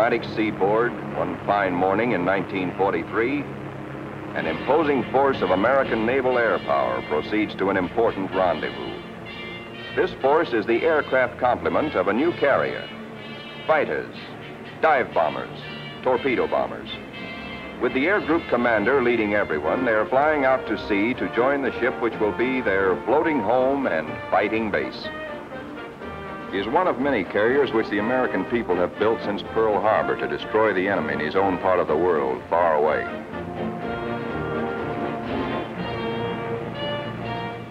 Atlantic seaboard, one fine morning in 1943, an imposing force of American naval air power proceeds to an important rendezvous. This force is the aircraft complement of a new carrier. Fighters, dive bombers, torpedo bombers. With the air group commander leading everyone, they're flying out to sea to join the ship which will be their floating home and fighting base. Is one of many carriers which the American people have built since Pearl Harbor to destroy the enemy in his own part of the world, far away.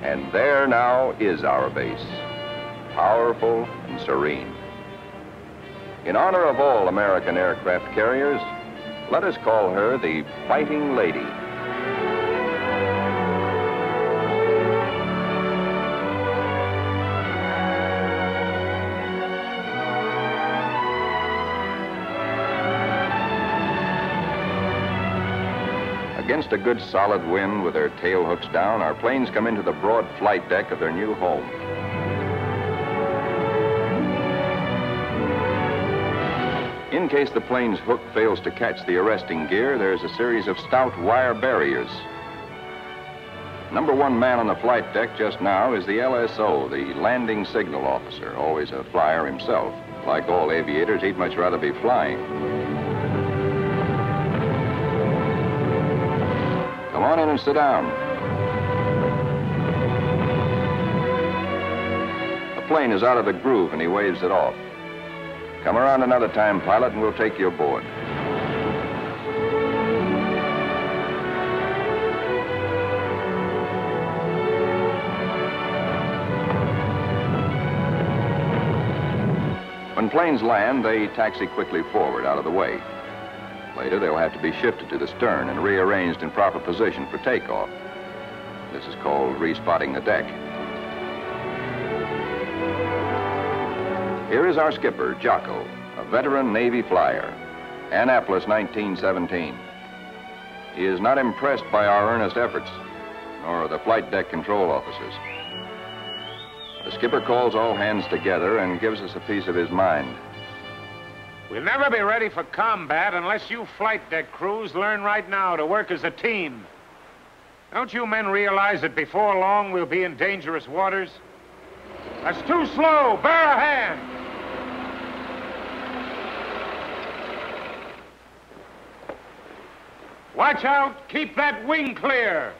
And there now is our base, powerful and serene. In honor of all American aircraft carriers, let us call her the Fighting Lady. Against a good solid wind with their tail hooks down, our planes come into the broad flight deck of their new home. In case the plane's hook fails to catch the arresting gear, there's a series of stout wire barriers. Number one man on the flight deck just now is the LSO, the landing signal officer, always a flyer himself. Like all aviators, he'd much rather be flying. Come on in and sit down. The plane is out of the groove and he waves it off. Come around another time, pilot, and we'll take you aboard. When planes land, they taxi quickly forward out of the way. Later, they'll have to be shifted to the stern and rearranged in proper position for takeoff. This is called respotting the deck. Here is our skipper, Jocko, a veteran Navy flyer. Annapolis, 1917. He is not impressed by our earnest efforts, nor the flight deck control officers. The skipper calls all hands together and gives us a piece of his mind. We'll never be ready for combat unless you flight deck crews learn right now to work as a team. Don't you men realize that before long we'll be in dangerous waters? That's too slow. Bear a hand. Watch out. Keep that wing clear.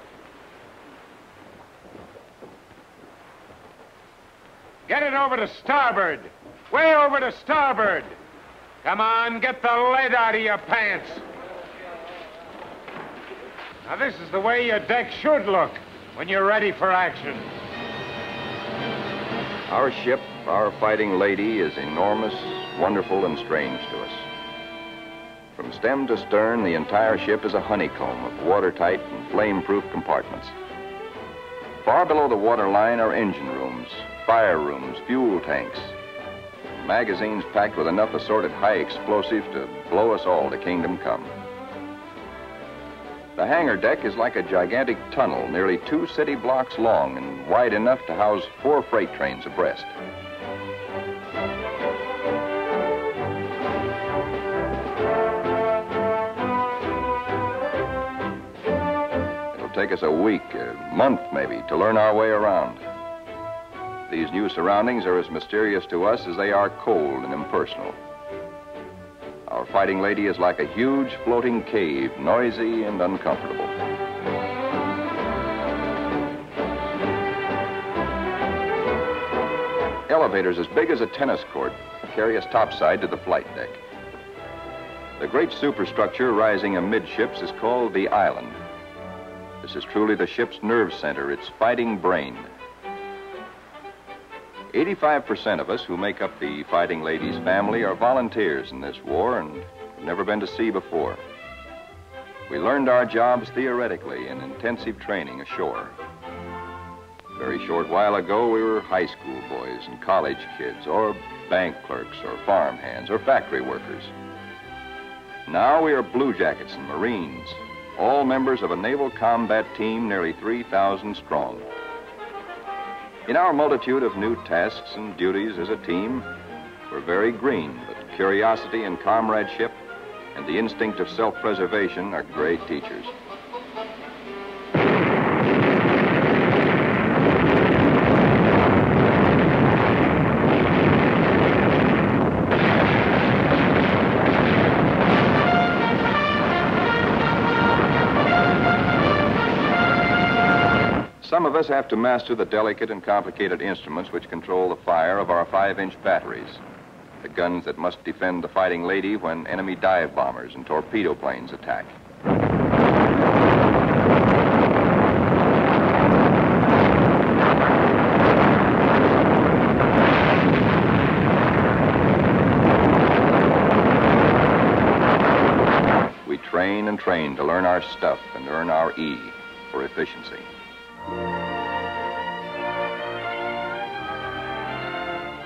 Get it over to starboard. Way over to starboard. Come on, get the lead out of your pants. Now, this is the way your deck should look when you're ready for action. Our ship, our fighting lady, is enormous, wonderful, and strange to us. From stem to stern, the entire ship is a honeycomb of watertight and flame-proof compartments. Far below the waterline are engine rooms, fire rooms, fuel tanks, magazines packed with enough assorted high explosives to blow us all to kingdom come. The hangar deck is like a gigantic tunnel, nearly two city blocks long and wide enough to house four freight trains abreast. It'll take us a week, a month maybe, to learn our way around. These new surroundings are as mysterious to us as they are cold and impersonal. Our fighting lady is like a huge floating cave, noisy and uncomfortable. Elevators as big as a tennis court carry us topside to the flight deck. The great superstructure rising amidships is called the island. This is truly the ship's nerve center, its fighting brain. 85% of us who make up the Fighting Ladies family are volunteers in this war and have never been to sea before. We learned our jobs theoretically in intensive training ashore. A very short while ago, we were high school boys and college kids, or bank clerks, or farm hands, or factory workers. Now we are blue jackets and Marines, all members of a naval combat team nearly 3,000 strong. In our multitude of new tasks and duties as a team, we're very green but curiosity and comradeship, and the instinct of self-preservation are great teachers. Have to master the delicate and complicated instruments which control the fire of our five-inch batteries. The guns that must defend the fighting lady when enemy dive bombers and torpedo planes attack. We train and train to learn our stuff and earn our E for efficiency.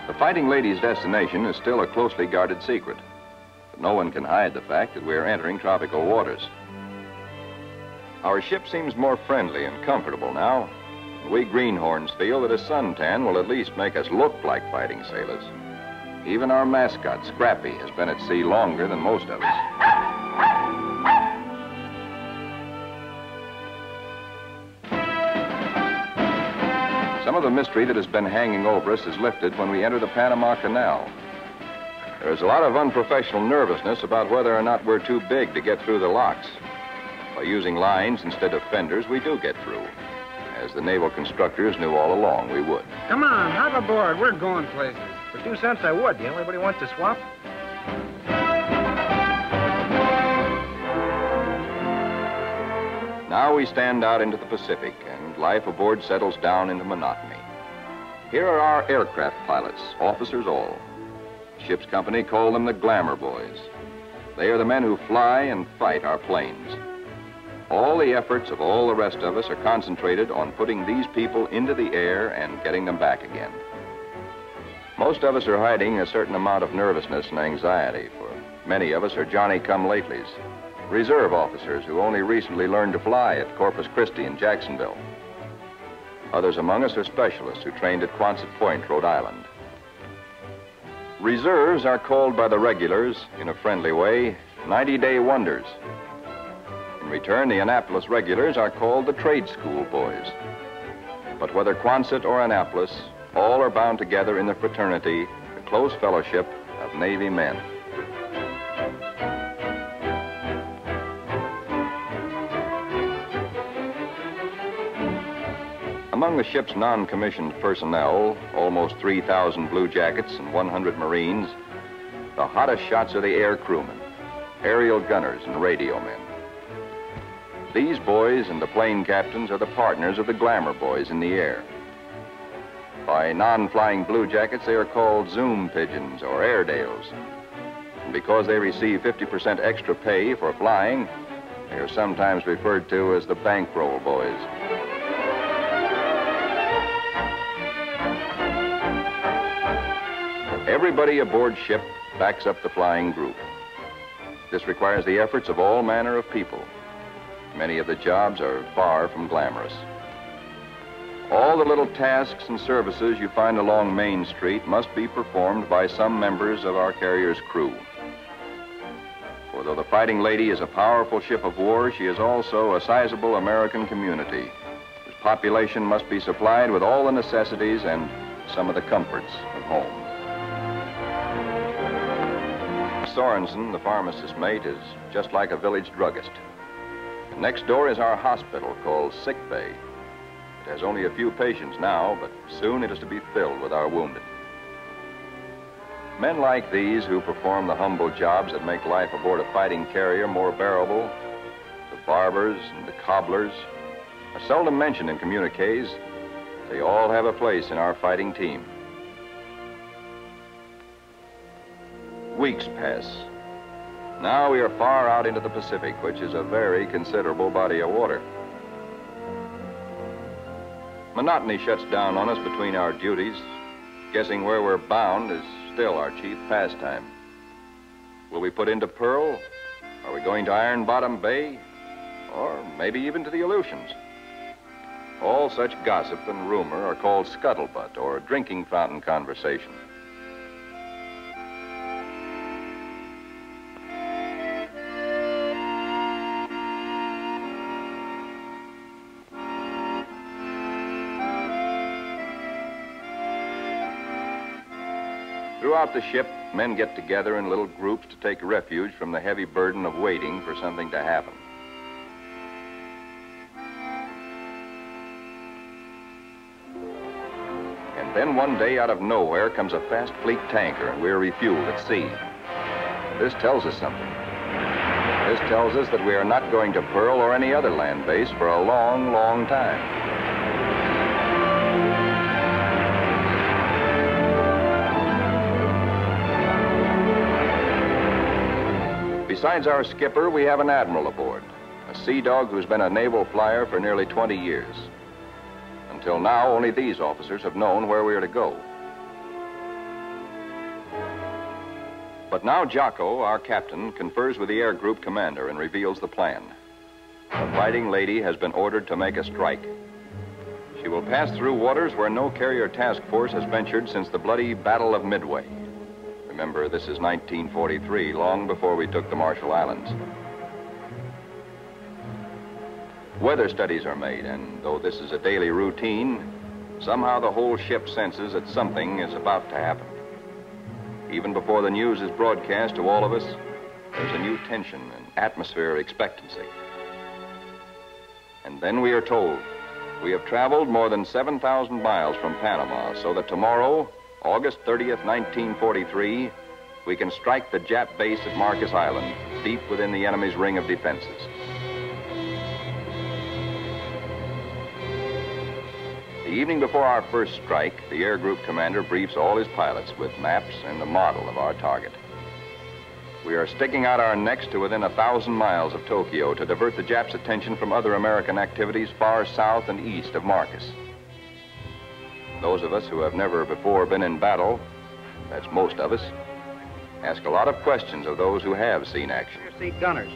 The Fighting Lady's destination is still a closely guarded secret, but no one can hide the fact that we are entering tropical waters. Our ship seems more friendly and comfortable now. And we greenhorns feel that a suntan will at least make us look like fighting sailors. Even our mascot, Scrappy, has been at sea longer than most of us. Some of the mystery that has been hanging over us is lifted when we enter the Panama Canal. There is a lot of unprofessional nervousness about whether or not we're too big to get through the locks. By using lines instead of fenders, we do get through. As the naval constructors knew all along we would. Come on, hop aboard. We're going places. For two cents, I would. Do anybody want to swap? Now we stand out into the Pacific, life aboard settles down into monotony. Here are our aircraft pilots, officers all. Ship's company call them the glamour boys. They are the men who fly and fight our planes. All the efforts of all the rest of us are concentrated on putting these people into the air and getting them back again. Most of us are hiding a certain amount of nervousness and anxiety, for many of us are Johnny-come-latelys, reserve officers who only recently learned to fly at Corpus Christi and Jacksonville. Others among us are specialists who trained at Quonset Point, Rhode Island. Reserves are called by the regulars, in a friendly way, 90-day wonders. In return, the Annapolis regulars are called the trade school boys. But whether Quonset or Annapolis, all are bound together in the fraternity, the close fellowship of Navy men. Among the ship's non-commissioned personnel, almost 3,000 blue jackets and 100 Marines, the hottest shots are the air crewmen, aerial gunners, and radio men. These boys and the plane captains are the partners of the glamour boys in the air. By non-flying blue jackets, they are called Zoom pigeons or Airedales. And because they receive 50% extra pay for flying, they are sometimes referred to as the bankroll boys. Everybody aboard ship backs up the flying group. This requires the efforts of all manner of people. Many of the jobs are far from glamorous. All the little tasks and services you find along Main Street must be performed by some members of our carrier's crew. For though the Fighting Lady is a powerful ship of war, she is also a sizable American community whose population must be supplied with all the necessities and some of the comforts of home. Sorensen, the pharmacist mate, is just like a village druggist. Next door is our hospital called Sick Bay. It has only a few patients now, but soon it is to be filled with our wounded. Men like these who perform the humble jobs that make life aboard a fighting carrier more bearable, the barbers and the cobblers, are seldom mentioned in communiques. They all have a place in our fighting team. Weeks pass. Now we are far out into the Pacific, which is a very considerable body of water. Monotony shuts down on us between our duties. Guessing where we're bound is still our chief pastime. Will we put into Pearl? Are we going to Iron Bottom Bay? Or maybe even to the Aleutians? All such gossip and rumor are called scuttlebutt or drinking fountain conversation. Throughout the ship, men get together in little groups to take refuge from the heavy burden of waiting for something to happen. And then one day, out of nowhere, comes a fast fleet tanker, and we're refueled at sea. This tells us something. This tells us that we are not going to Pearl or any other land base for a long, long time. Besides our skipper, we have an admiral aboard, a sea dog who's been a naval flyer for nearly 20 years. Until now, only these officers have known where we are to go. But now Jocko, our captain, confers with the air group commander and reveals the plan. The fighting lady has been ordered to make a strike. She will pass through waters where no carrier task force has ventured since the bloody Battle of Midway. Remember, this is 1943, long before we took the Marshall Islands. Weather studies are made, and though this is a daily routine, somehow the whole ship senses that something is about to happen. Even before the news is broadcast to all of us, there's a new tension and atmosphere of expectancy. And then we are told we have traveled more than 7,000 miles from Panama, so that tomorrow August 30th, 1943, we can strike the Jap base at Marcus Island, deep within the enemy's ring of defenses. The evening before our first strike, the Air Group commander briefs all his pilots with maps and a model of our target. We are sticking out our necks to within a thousand miles of Tokyo to divert the Japs' attention from other American activities far south and east of Marcus. Those of us who have never before been in battle, that's most of us, ask a lot of questions of those who have seen action. See gunners.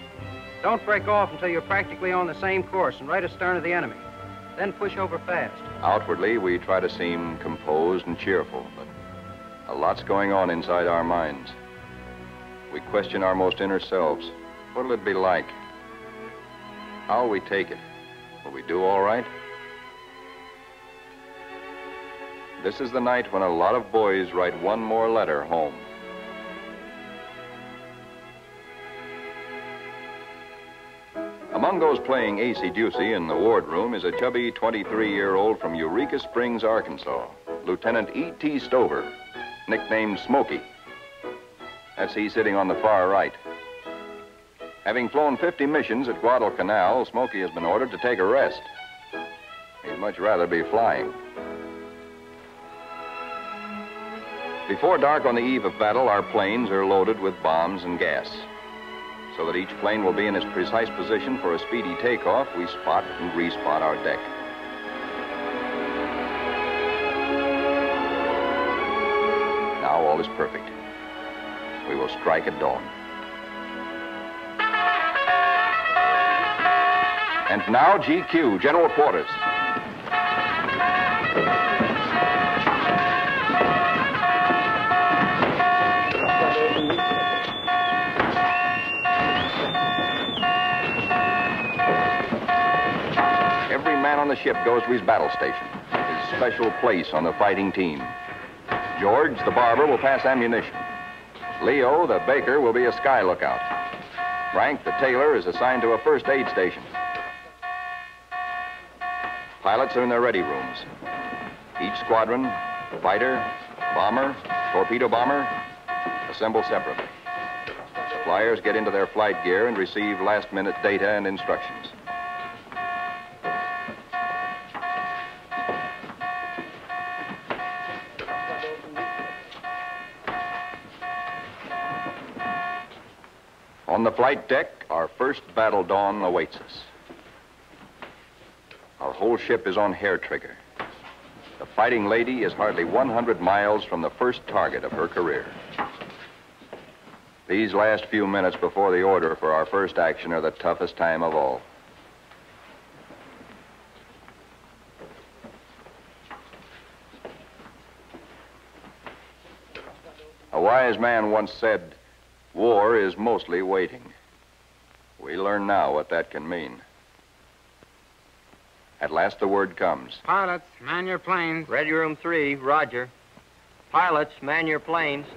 Don't break off until you're practically on the same course and right astern of the enemy. Then push over fast. Outwardly, we try to seem composed and cheerful, but a lot's going on inside our minds. We question our most inner selves. What'll it be like? How'll we take it? Will we do all right? This is the night when a lot of boys write one more letter home. Among those playing Acey Ducey in the wardroom is a chubby 23-year-old from Eureka Springs, Arkansas, Lieutenant E.T. Stover, nicknamed Smokey. That's he sitting on the far right. Having flown 50 missions at Guadalcanal, Smokey has been ordered to take a rest. He'd much rather be flying. Before dark on the eve of battle, our planes are loaded with bombs and gas. So that each plane will be in its precise position for a speedy takeoff, we spot and respot our deck. Now all is perfect. We will strike at dawn. And now GQ, General Quarters. Ship goes to his battle station, his special place on the fighting team. George, the barber, will pass ammunition. Leo, the baker, will be a sky lookout. Frank, the tailor, is assigned to a first aid station. Pilots are in their ready rooms. Each squadron, fighter, bomber, torpedo bomber, assemble separately. Flyers get into their flight gear and receive last-minute data and instructions. The flight deck, our first battle dawn awaits us. Our whole ship is on hair trigger. The fighting lady is hardly 100 miles from the first target of her career. These last few minutes before the order for our first action are the toughest time of all. A wise man once said, war is mostly waiting. We learn now what that can mean. At last the word comes. Pilots, man your planes. Ready room three, Roger. Pilots, man your planes.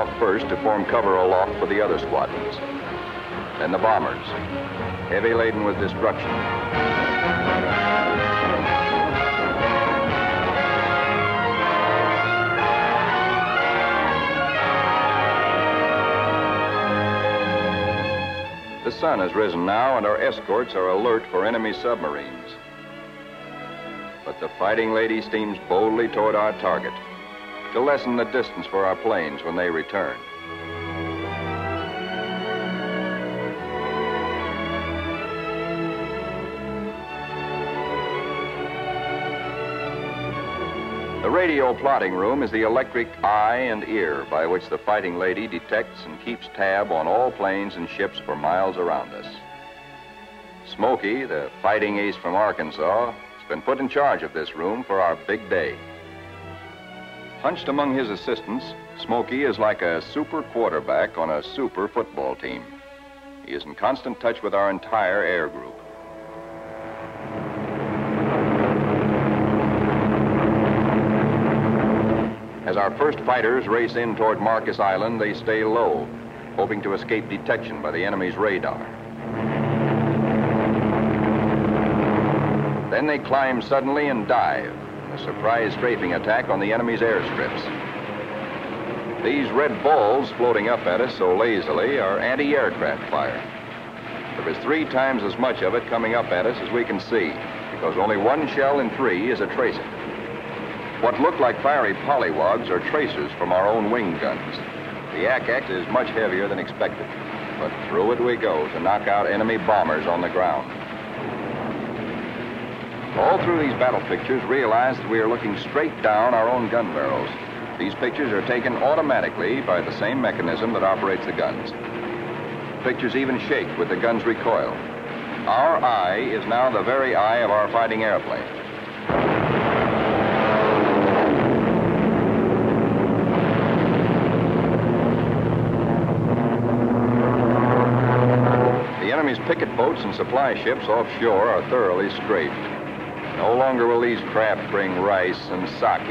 Off first to form cover aloft for the other squadrons. Then the bombers, heavy laden with destruction. The sun has risen now, and our escorts are alert for enemy submarines. But the Fighting Lady steams boldly toward our target to lessen the distance for our planes when they return. The radio plotting room is the electric eye and ear by which the Fighting Lady detects and keeps tab on all planes and ships for miles around us. Smokey, the fighting ace from Arkansas, has been put in charge of this room for our big day. Hunched among his assistants, Smokey is like a super quarterback on a super football team. He is in constant touch with our entire air group. As our first fighters race in toward Marcus Island, they stay low, hoping to escape detection by the enemy's radar. Then they climb suddenly and dive, a surprise strafing attack on the enemy's airstrips. These red balls floating up at us so lazily are anti-aircraft fire. There is three times as much of it coming up at us as we can see, because only one shell in three is a tracer. What look like fiery polywogs are tracers from our own wing guns. The Ack is much heavier than expected, but through it we go to knock out enemy bombers on the ground. All through these battle pictures, realize that we are looking straight down our own gun barrels. These pictures are taken automatically by the same mechanism that operates the guns. Pictures even shake with the gun's recoil. Our eye is now the very eye of our fighting airplane. The enemy's picket boats and supply ships offshore are thoroughly strafed. No longer will these craft bring rice and sake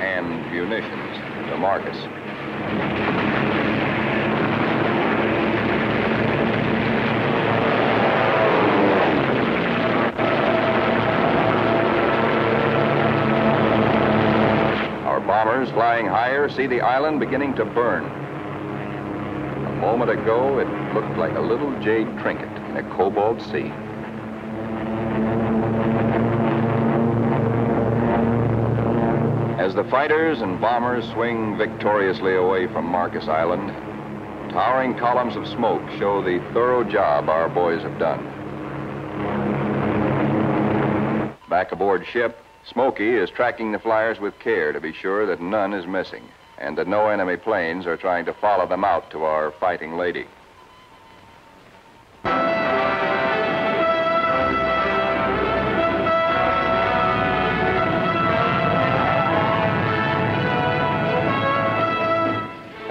and munitions to Marcus. Our bombers flying higher see the island beginning to burn. A moment ago, it looked like a little jade trinket in a cobalt sea. As the fighters and bombers swing victoriously away from Marcus Island, towering columns of smoke show the thorough job our boys have done. Back aboard ship, Smokey is tracking the flyers with care to be sure that none is missing and that no enemy planes are trying to follow them out to our fighting lady.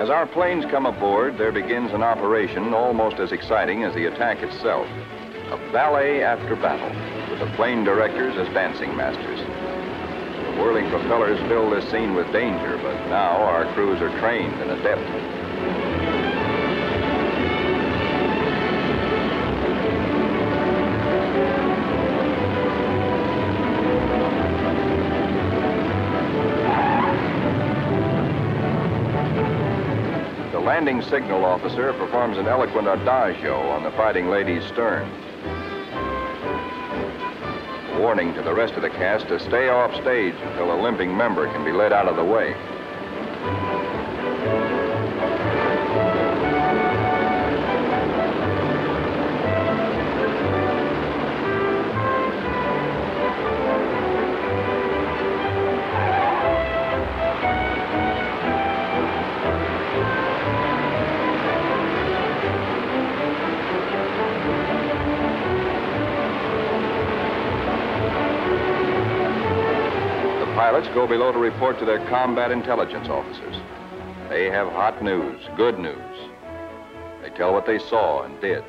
As our planes come aboard, there begins an operation almost as exciting as the attack itself. A ballet after battle, with the plane directors as dancing masters. The whirling propellers fill this scene with danger, but now our crews are trained and adept. The landing signal officer performs an eloquent adagio on the fighting lady's stern. Warning to the rest of the cast to stay off stage until a limping member can be led out of the way. Pilots go below to report to their combat intelligence officers. They have hot news, good news. They tell what they saw and did,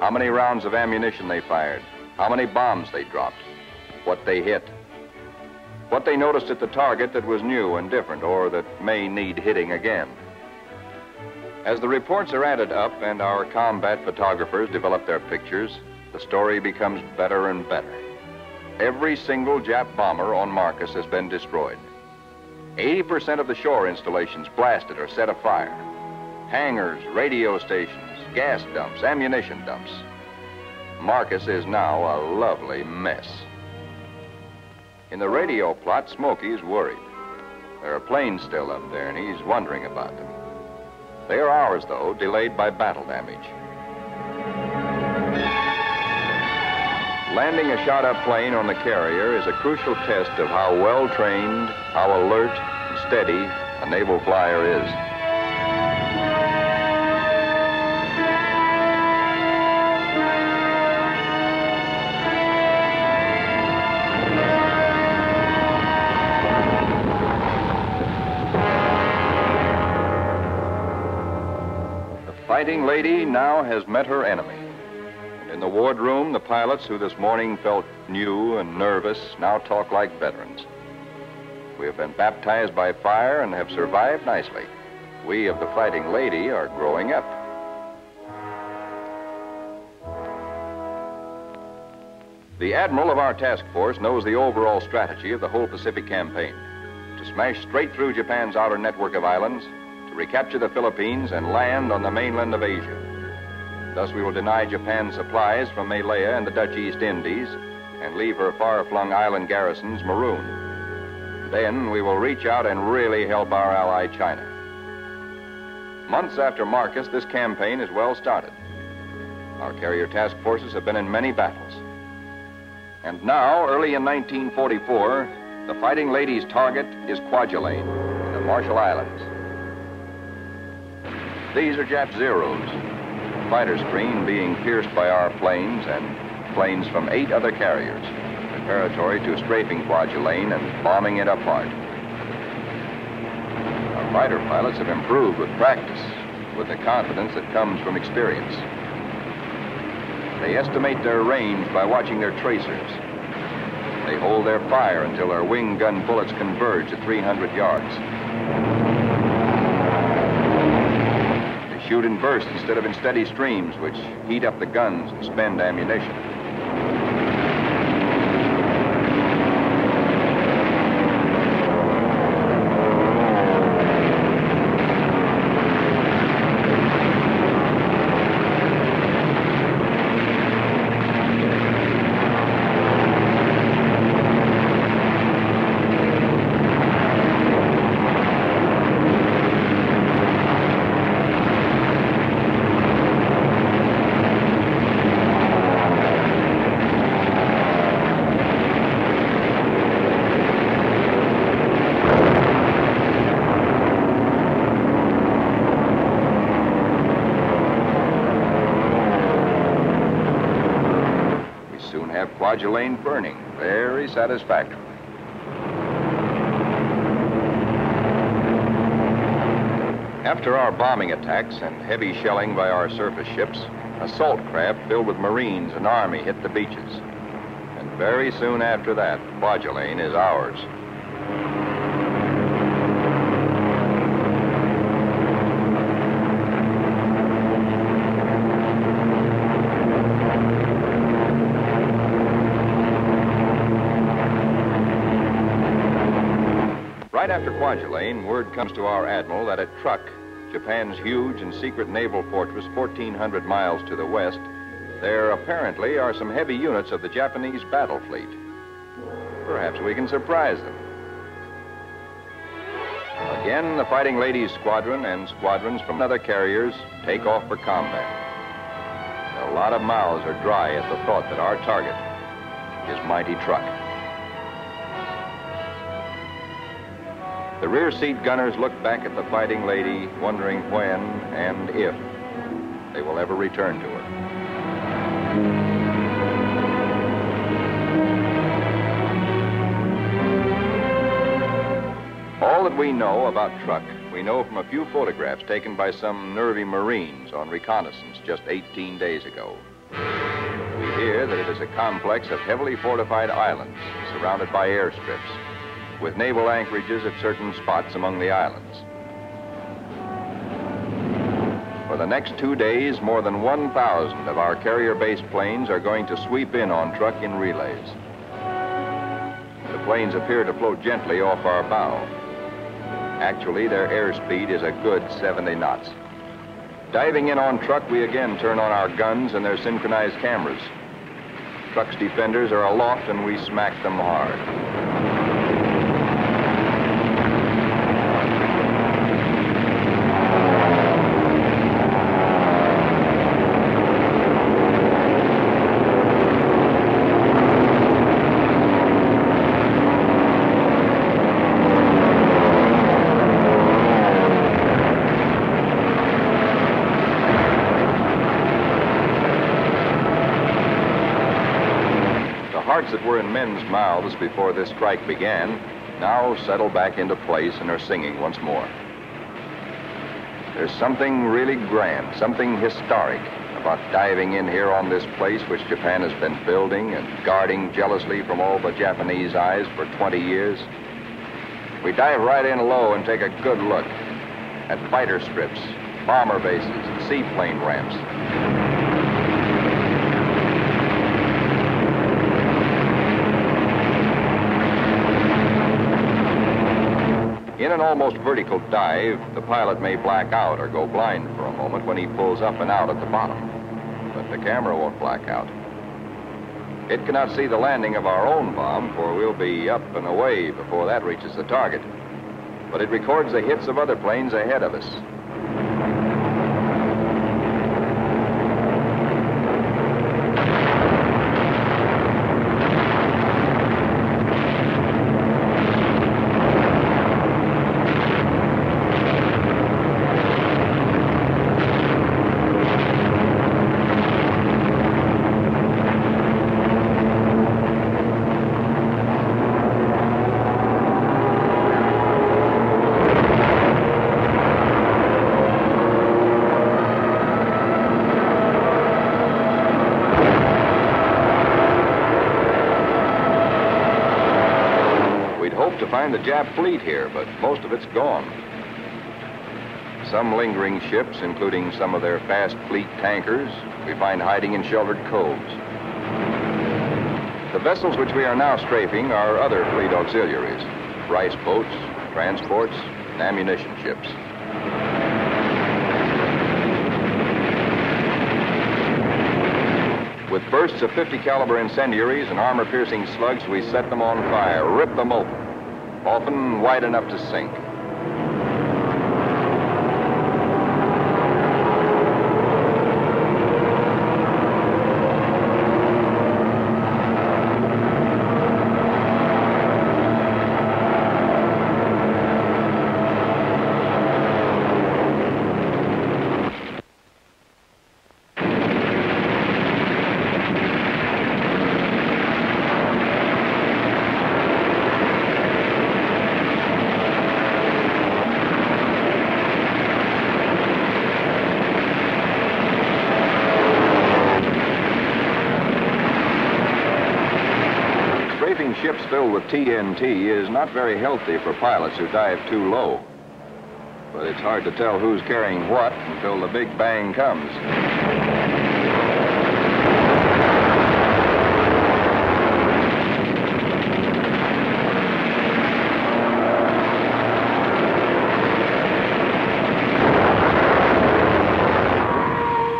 how many rounds of ammunition they fired, how many bombs they dropped, what they hit, what they noticed at the target that was new and different or that may need hitting again. As the reports are added up and our combat photographers develop their pictures, the story becomes better and better. Every single Jap bomber on Marcus has been destroyed. 80% of the shore installations blasted or set afire. Hangars, radio stations, gas dumps, ammunition dumps. Marcus is now a lovely mess. In the radio plot, Smokey's worried. There are planes still up there, and he's wondering about them. They are ours, though, delayed by battle damage. Landing a shot-up plane on the carrier is a crucial test of how well-trained, how alert and steady a naval flyer is. The fighting lady now has met her enemy. In the wardroom, the pilots who this morning felt new and nervous now talk like veterans. We have been baptized by fire and have survived nicely. We of the fighting lady are growing up. The admiral of our task force knows the overall strategy of the whole Pacific campaign to smash straight through Japan's outer network of islands, to recapture the Philippines and land on the mainland of Asia. Thus, we will deny Japan supplies from Malaya and the Dutch East Indies and leave her far flung island garrisons marooned. Then we will reach out and really help our ally China. Months after Marcus, this campaign is well started. Our carrier task forces have been in many battles. And now, early in 1944, the Fighting Lady's target is Kwajalein in the Marshall Islands. These are Jap Zeros, fighter screen being pierced by our planes and planes from eight other carriers, preparatory to strafing Kwajalein and bombing it apart. Our fighter pilots have improved with practice, with the confidence that comes from experience. They estimate their range by watching their tracers. They hold their fire until their wing gun bullets converge at 300 yards. They shoot in bursts instead of in steady streams, which heat up the guns and spend ammunition. We soon have Kwajalein burning very satisfactorily. After our bombing attacks and heavy shelling by our surface ships, assault craft filled with Marines and Army hit the beaches. And very soon after that, Kwajalein is ours. Right after Kwajalein, word comes to our admiral that at Truk, Japan's huge and secret naval fortress 1,400 miles to the west, there apparently are some heavy units of the Japanese battle fleet. Perhaps we can surprise them. Again, the Fighting Ladies Squadron and squadrons from other carriers take off for combat. A lot of mouths are dry at the thought that our target is mighty Truk. The rear seat gunners look back at the Fighting Lady, wondering when and if they will ever return to her. All that we know about Truk, we know from a few photographs taken by some nervy Marines on reconnaissance just 18 days ago. We hear that it is a complex of heavily fortified islands surrounded by airstrips, with naval anchorages at certain spots among the islands. For the next two days, more than 1,000 of our carrier-based planes are going to sweep in on Truk in relays. The planes appear to float gently off our bow. Actually, their airspeed is a good 70 knots. Diving in on Truk, we again turn on our guns and their synchronized cameras. Truk's defenders are aloft and we smack them hard. The hearts that were in before this strike began now settle back into place and are singing once more. There's something really grand, something historic about diving in here on this place which Japan has been building and guarding jealously from all but Japanese eyes for 20 years. We dive right in low and take a good look at fighter strips, bomber bases, seaplane ramps. An almost vertical dive, the pilot may black out or go blind for a moment when he pulls up and out at the bottom. But the camera won't black out. It cannot see the landing of our own bomb, for we'll be up and away before that reaches the target. But it records the hits of other planes ahead of us. Find the Jap fleet here, but most of it's gone. Some lingering ships, including some of their fast fleet tankers, we find hiding in sheltered coves. The vessels which we are now strafing are other fleet auxiliaries rice boats, transports, and ammunition ships. With bursts of 50 caliber incendiaries and armor piercing slugs, we set them on fire, rip them open, often wide enough to sink. Strafing ships filled with TNT is not very healthy for pilots who dive too low. But it's hard to tell who's carrying what until the big bang comes.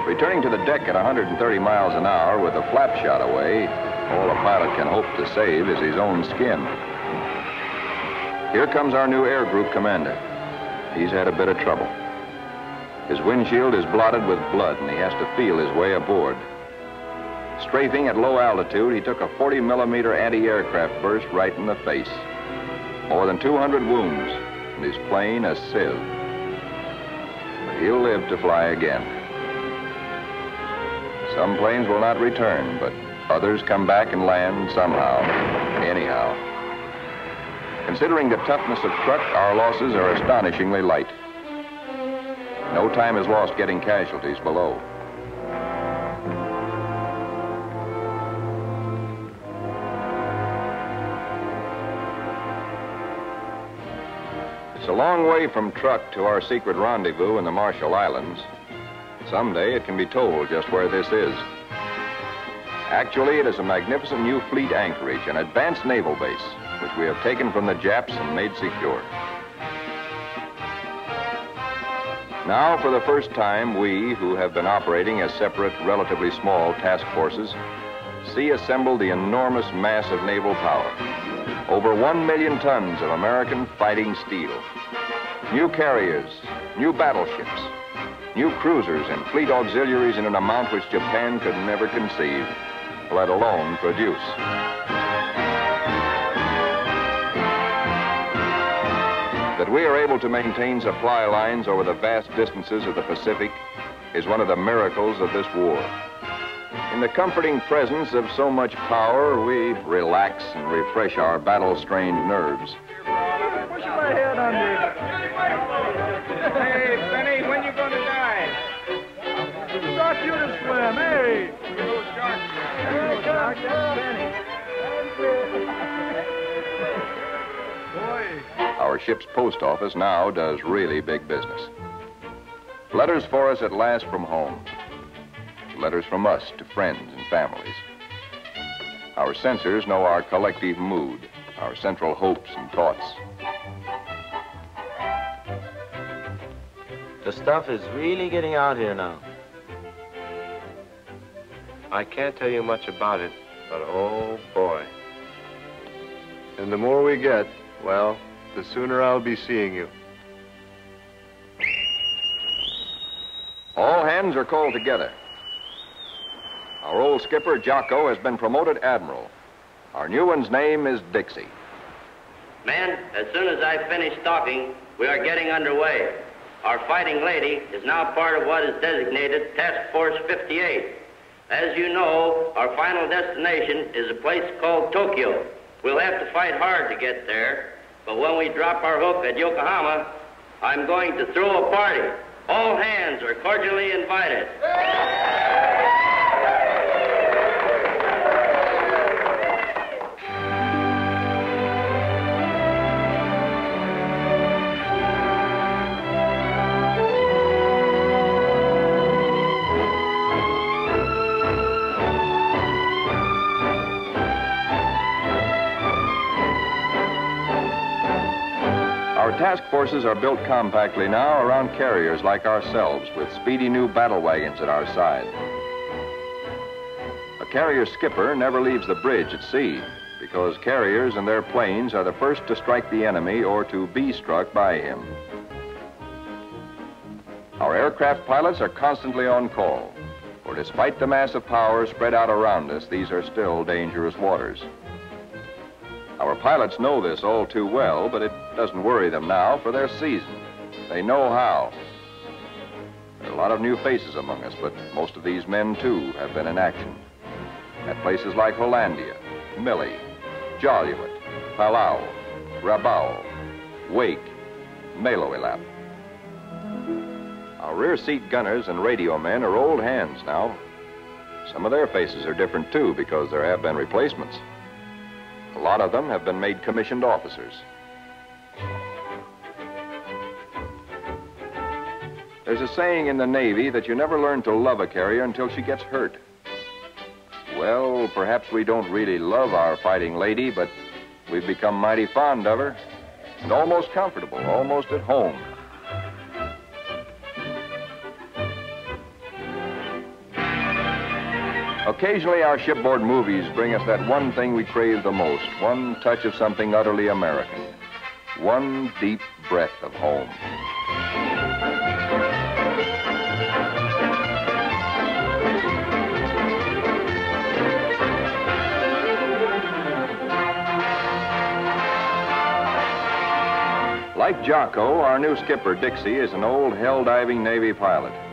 Returning to the deck at 130 miles an hour with a flap shot away, all a pilot can hope to save is his own skin. Here comes our new air group commander. He's had a bit of trouble. His windshield is blotted with blood, and he has to feel his way aboard. Strafing at low altitude, he took a 40 millimeter anti-aircraft burst right in the face. More than 200 wounds, and his plane a sieve. But he'll live to fly again. Some planes will not return, but others come back and land somehow, anyhow. Considering the toughness of Truk, our losses are astonishingly light. No time is lost getting casualties below. It's a long way from Truk to our secret rendezvous in the Marshall Islands. Someday it can be told just where this is. Actually, it is a magnificent new fleet anchorage, an advanced naval base, which we have taken from the Japs and made secure. Now, for the first time, we, who have been operating as separate, relatively small task forces, see assembled the enormous mass of naval power. Over one million tons of American fighting steel. New carriers, new battleships, new cruisers and fleet auxiliaries in an amount which Japan could never conceive, let alone produce. That we are able to maintain supply lines over the vast distances of the Pacific is one of the miracles of this war. In the comforting presence of so much power, we relax and refresh our battle-strained nerves. Push my head under. Hey, Benny, when you gonna die? Taught you to swim, hey! Our ship's post office now does really big business. Letters for us at last from home. Letters from us to friends and families. Our censors know our collective mood, our central hopes and thoughts. The stuff is really getting out here now. I can't tell you much about it, but oh boy. And the more we get, well, the sooner I'll be seeing you. All hands are called together. Our old skipper, Jocko, has been promoted admiral. Our new one's name is Dixie. Men, as soon as I finish talking, we are getting underway. Our fighting lady is now part of what is designated Task Force 58. As you know, our final destination is a place called Tokyo. We'll have to fight hard to get there, but when we drop our hook at Yokohama, I'm going to throw a party. All hands are cordially invited. Task forces are built compactly now around carriers like ourselves with speedy new battle wagons at our side. A carrier skipper never leaves the bridge at sea because carriers and their planes are the first to strike the enemy or to be struck by him. Our aircraft pilots are constantly on call, for despite the massive power spread out around us, these are still dangerous waters. Our pilots know this all too well, but it doesn't worry them now for their season. They know how. There are a lot of new faces among us, but most of these men, too, have been in action. At places like Hollandia, Mili, Jaluit, Palau, Rabaul, Wake, Maloelap. Our rear seat gunners and radio men are old hands now. Some of their faces are different, too, because there have been replacements. A lot of them have been made commissioned officers. There's a saying in the Navy that you never learn to love a carrier until she gets hurt. Well, perhaps we don't really love our fighting lady, but we've become mighty fond of her and almost comfortable, almost at home. Occasionally, our shipboard movies bring us that one thing we crave the most, one touch of something utterly American, one deep breath of home. Like Jocko, our new skipper, Dixie, is an old hell-diving Navy pilot.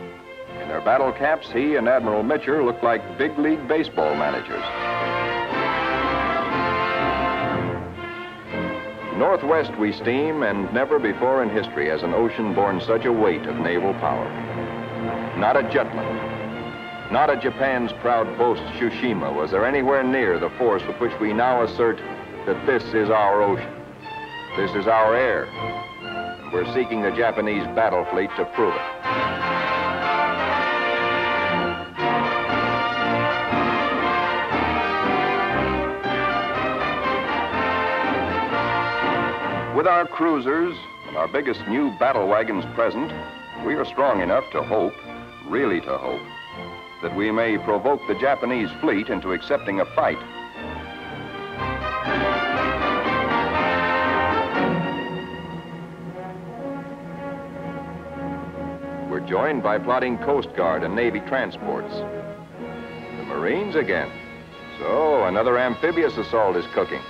In their battle caps, he and Admiral Mitscher look like big league baseball managers. Northwest we steam, and never before in history has an ocean borne such a weight of naval power. Not at Jutland, not at Japan's proud boast, Tsushima, was there anywhere near the force with which we now assert that this is our ocean. This is our air. We're seeking the Japanese battle fleet to prove it. With our cruisers and our biggest new battle wagons present, we are strong enough to hope, really to hope, that we may provoke the Japanese fleet into accepting a fight. We're joined by plotting Coast Guard and Navy transports. The Marines again. So, another amphibious assault is cooking.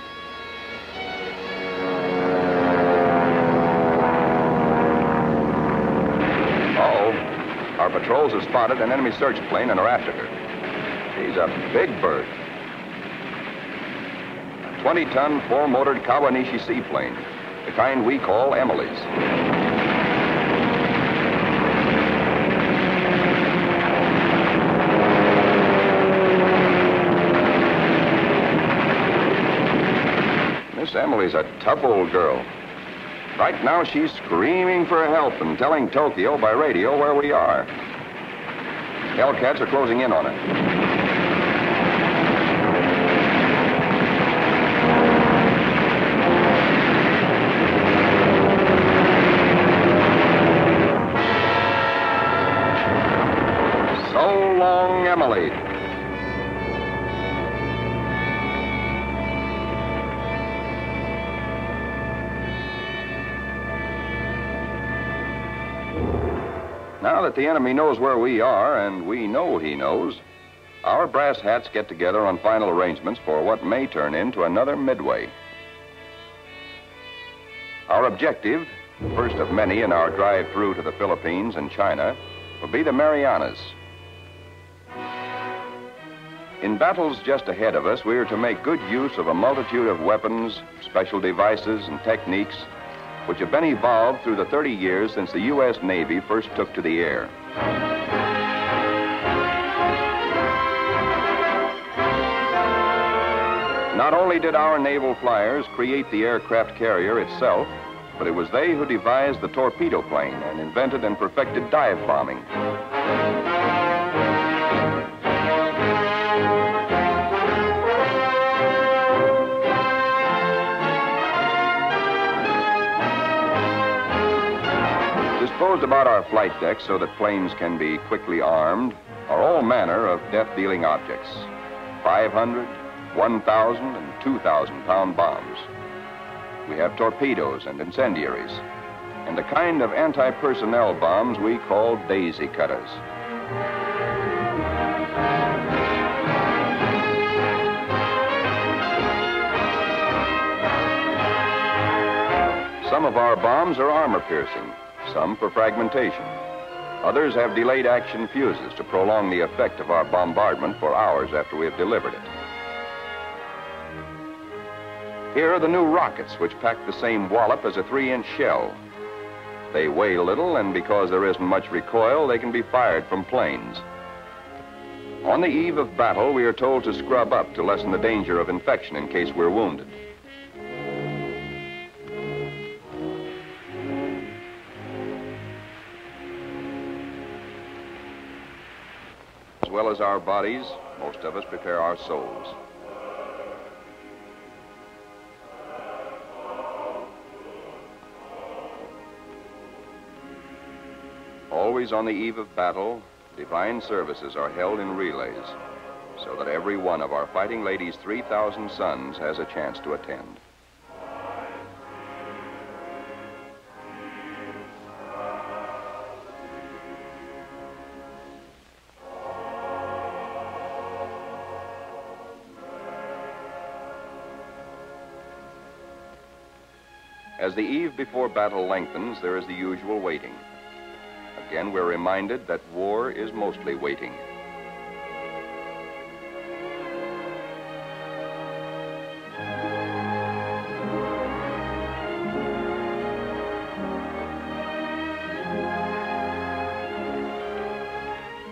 Patrols have spotted an enemy search plane and are after her. She's a big bird. A 20-ton, four-motored Kawanishi seaplane, the kind we call Emily's. Miss Emily's a tough old girl. Right now, she's screaming for help and telling Tokyo by radio where we are. Hellcats are closing in on her. That the enemy knows where we are, and we know he knows, our brass hats get together on final arrangements for what may turn into another midway. Our objective, first of many in our drive through to the Philippines and China, will be the Marianas. In battles just ahead of us, we are to make good use of a multitude of weapons, special devices, and techniques which have been evolved through the 30 years since the U.S. Navy first took to the air. Not only did our naval flyers create the aircraft carrier itself, but it was they who devised the torpedo plane and invented and perfected dive bombing. Disposed about our flight decks so that planes can be quickly armed are all manner of death-dealing objects. 500, 1,000, and 2,000 pound bombs. We have torpedoes and incendiaries, and a kind of anti-personnel bombs we call daisy cutters. Some of our bombs are armor-piercing, some for fragmentation. Others have delayed action fuses to prolong the effect of our bombardment for hours after we have delivered it. Here are the new rockets, which pack the same wallop as a three-inch shell. They weigh little, and because there isn't much recoil, they can be fired from planes. On the eve of battle, we are told to scrub up to lessen the danger of infection in case we're wounded. As our bodies, most of us prepare our souls. Always on the eve of battle, divine services are held in relays so that every one of our fighting ladies' 3,000 sons has a chance to attend. As the eve before battle lengthens, there is the usual waiting. Again, we're reminded that war is mostly waiting.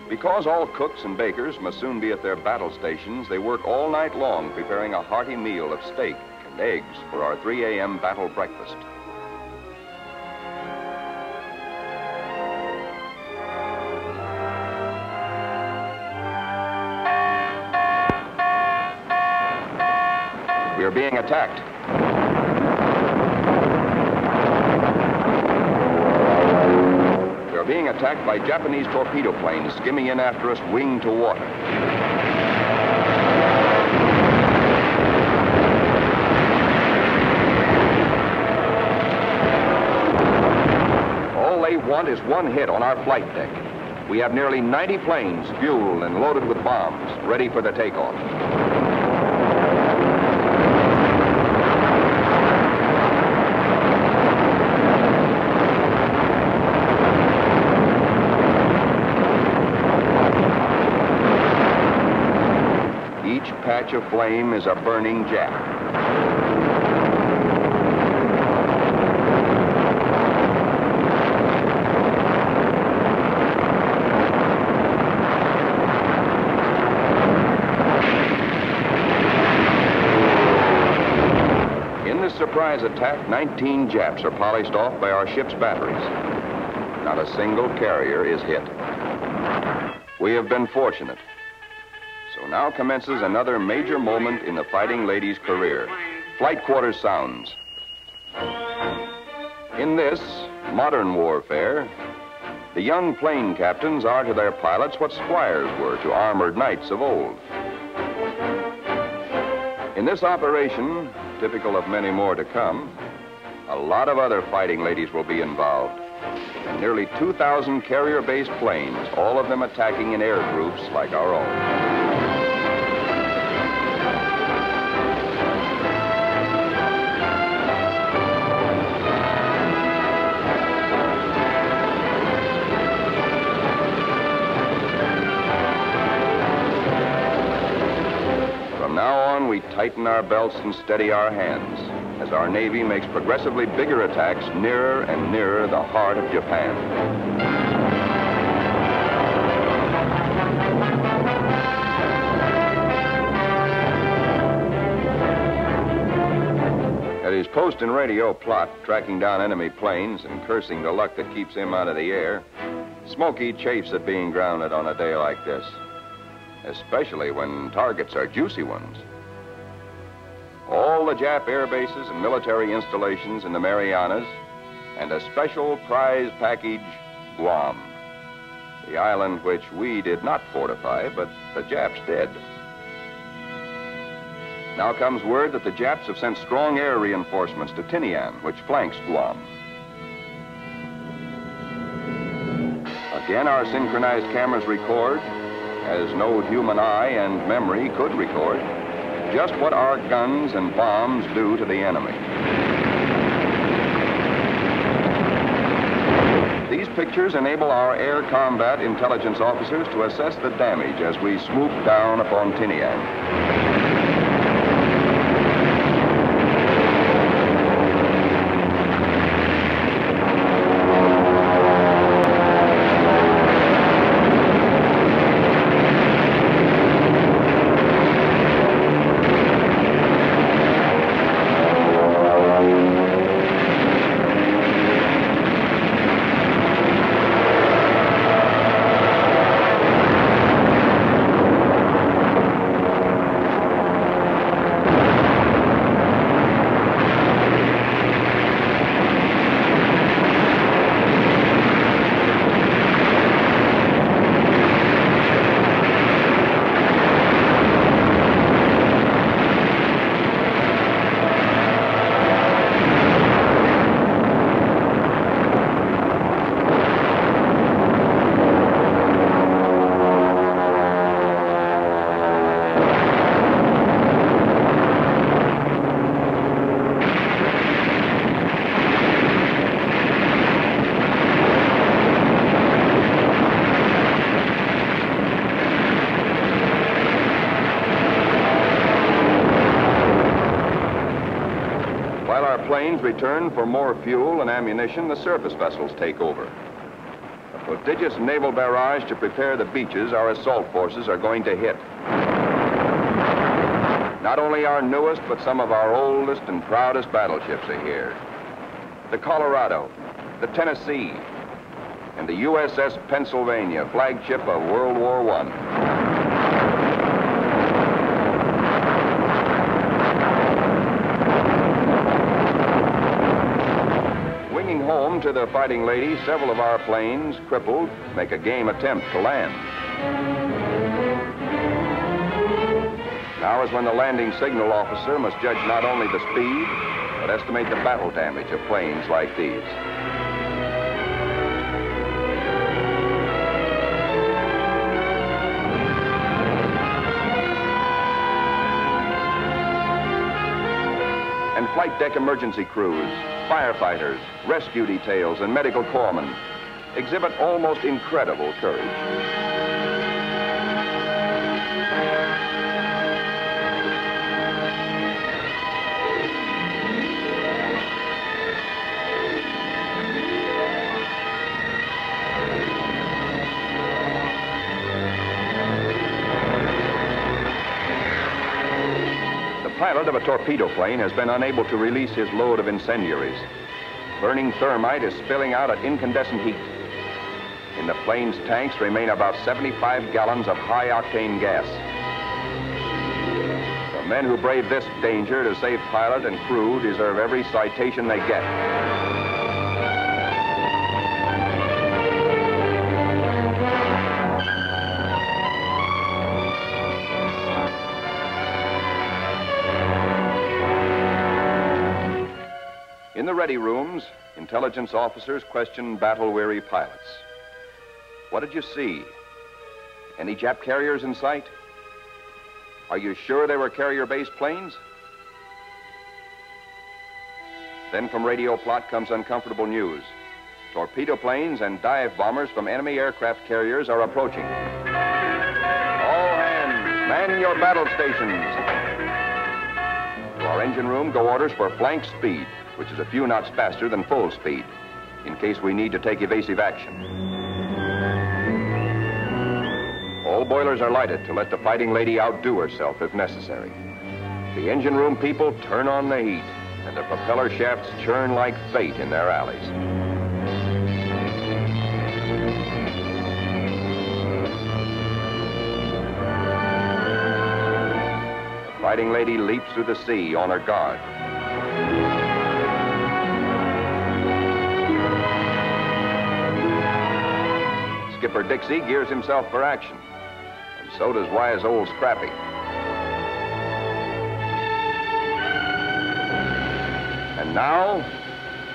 Because all cooks and bakers must soon be at their battle stations, they work all night long preparing a hearty meal of steak, and eggs for our 3 a.m. battle breakfast. We are being attacked. We are being attacked by Japanese torpedo planes skimming in after us wing to water. All they want is one hit on our flight deck. We have nearly 90 planes fueled and loaded with bombs, ready for the takeoff. Each patch of flame is a burning Jap. In this attack, 19 Japs are polished off by our ship's batteries. Not a single carrier is hit. We have been fortunate. So now commences another major moment in the fighting lady's career. Flight quarters sounds. In this modern warfare, the young plane captains are to their pilots what squires were to armored knights of old. In this operation, typical of many more to come, a lot of other fighting ladies will be involved. And nearly 2,000 carrier-based planes, all of them attacking in air groups like our own. Tighten our belts and steady our hands as our Navy makes progressively bigger attacks nearer and nearer the heart of Japan. At his post and radio plot, tracking down enemy planes and cursing the luck that keeps him out of the air, Smokey chafes at being grounded on a day like this especially when targets are juicy ones. All the Jap air bases and military installations in the Marianas, and a special prize package, Guam, the island which we did not fortify, but the Japs did. Now comes word that the Japs have sent strong air reinforcements to Tinian, which flanks Guam. Again, our synchronized cameras record, as no human eye and memory could record, just what our guns and bombs do to the enemy. These pictures enable our air combat intelligence officers to assess the damage as we swoop down upon Tinian. While return for more fuel and ammunition, the surface vessels take over. A Prodigious naval barrage to prepare the beaches our assault forces are going to hit. Not only our newest, but some of our oldest and proudest battleships are here. The Colorado, the Tennessee, and the USS Pennsylvania, flagship of World War I. Winging home to the Fighting Lady, several of our planes, crippled, make a game attempt to land. Now is when the landing signal officer must judge not only the speed, but estimate the battle damage of planes like these. Deck emergency crews, firefighters, rescue details, and medical corpsmen exhibit almost incredible courage. Of a torpedo plane has been unable to release his load of incendiaries. Burning thermite is spilling out at incandescent heat. In the plane's tanks remain about 75 gallons of high-octane gas. The men who brave this danger to save pilot and crew deserve every citation they get. Ready rooms, intelligence officers question battle-weary pilots. What did you see? Any Jap carriers in sight? Are you sure they were carrier-based planes? Then from radio plot comes uncomfortable news. Torpedo planes and dive bombers from enemy aircraft carriers are approaching. All hands, man your battle stations. To our engine room go orders for flank speed, which is a few knots faster than full speed, in case we need to take evasive action. All boilers are lighted to let the fighting lady outdo herself if necessary. The engine room people turn on the heat, and the propeller shafts churn like fate in their alleys. The fighting lady leaps through the sea on her guard. Skipper Dixie gears himself for action, and so does wise old Scrappy. And now,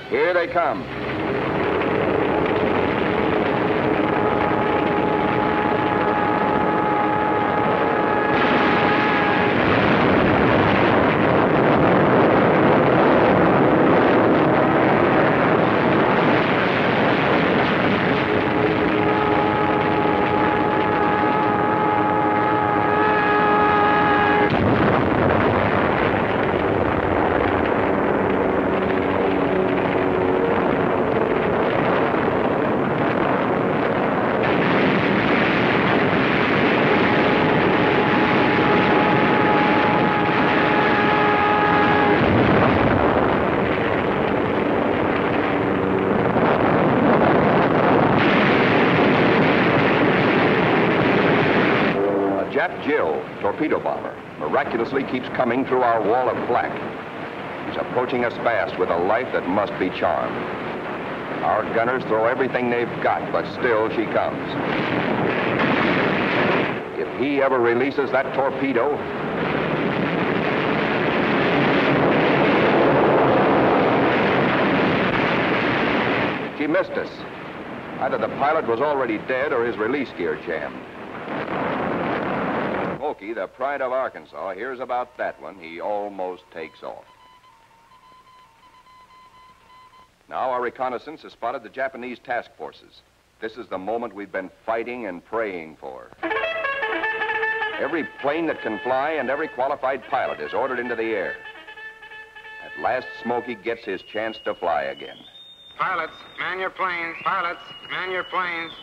here they come. A Jap Jill torpedo bomber miraculously keeps coming through our wall of black. She's approaching us fast with a life that must be charmed. Our gunners throw everything they've got, but still she comes. If he ever releases that torpedo, she missed us. Either the pilot was already dead or his release gear jammed. The pride of Arkansas, hears about that one. He almost takes off. Now our reconnaissance has spotted the Japanese task forces. This is the moment we've been fighting and praying for. Every plane that can fly and every qualified pilot is ordered into the air. At last, Smokey gets his chance to fly again. Pilots, man your planes. Pilots, man your planes.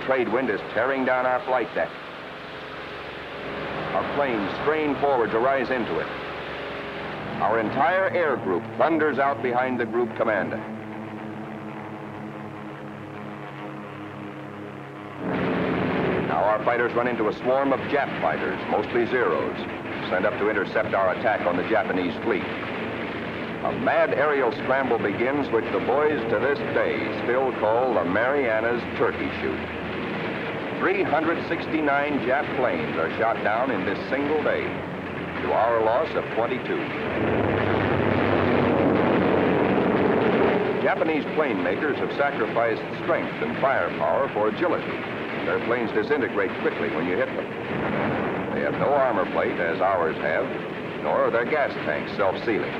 Trade wind is tearing down our flight deck. Our planes strain forward to rise into it. Our entire air group thunders out behind the group commander. Now our fighters run into a swarm of Jap fighters, mostly Zeros, sent up to intercept our attack on the Japanese fleet. A mad aerial scramble begins, which the boys to this day still call the Marianas Turkey Shoot. 369 Jap planes are shot down in this single day, to our loss of 22. Japanese plane makers have sacrificed strength and firepower for agility. Their planes disintegrate quickly when you hit them. They have no armor plate, as ours have, nor are their gas tanks self-sealing.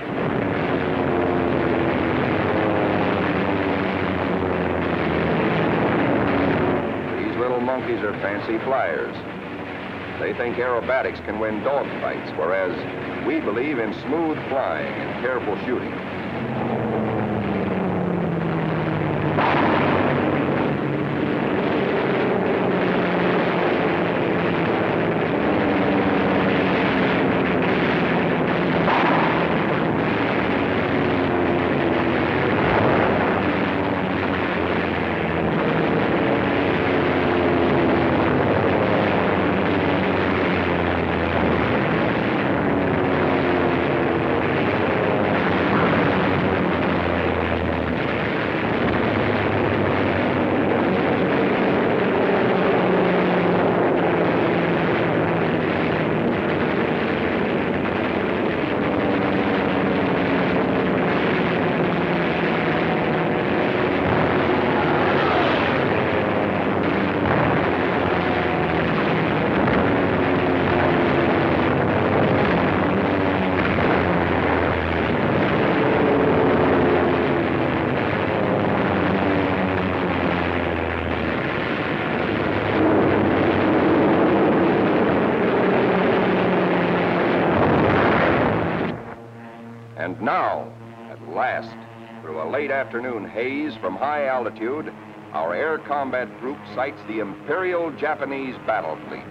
These little monkeys are fancy flyers. They think aerobatics can win dogfights, whereas we believe in smooth flying and careful shooting. And now, at last, through a late afternoon haze from high altitude, our air combat group sights the Imperial Japanese battle fleet.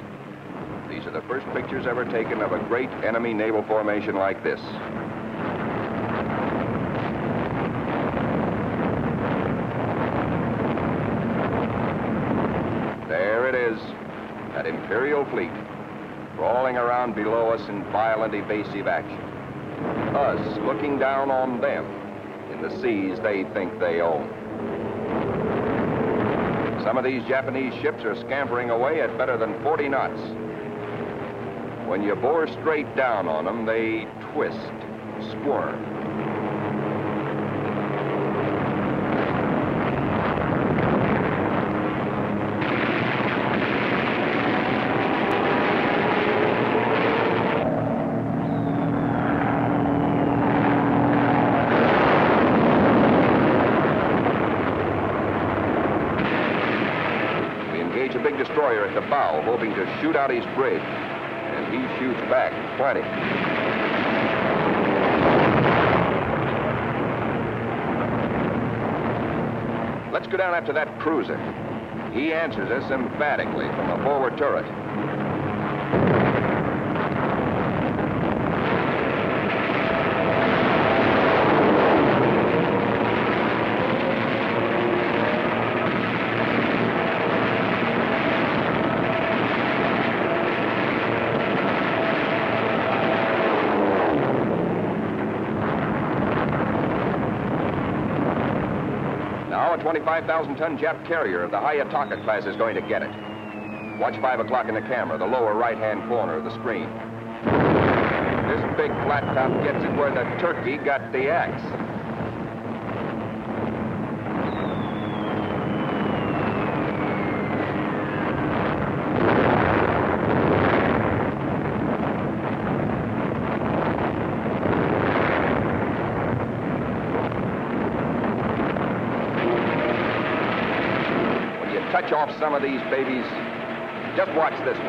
These are the first pictures ever taken of a great enemy naval formation like this. There it is, that Imperial fleet, crawling around below us in violent evasive action us looking down on them in the seas they think they own. Some of these Japanese ships are scampering away at better than 40 knots. When you bore straight down on them, they twist, squirm. We engage a big destroyer hoping to shoot out his bridge. And he shoots back plenty. Let's go down after that cruiser. He answers us emphatically from the forward turret. Now a 25,000-ton Jap carrier of the Hayataka class is going to get it. Watch 5 o'clock in the camera, the lower right-hand corner of the screen. This big flat top gets it where the turkey got the axe. touch off some of these babies. Just watch this one.